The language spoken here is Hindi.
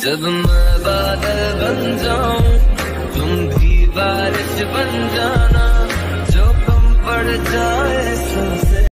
जब मैं बादल बन जाऊँ तुम भी बारिश बन जाना।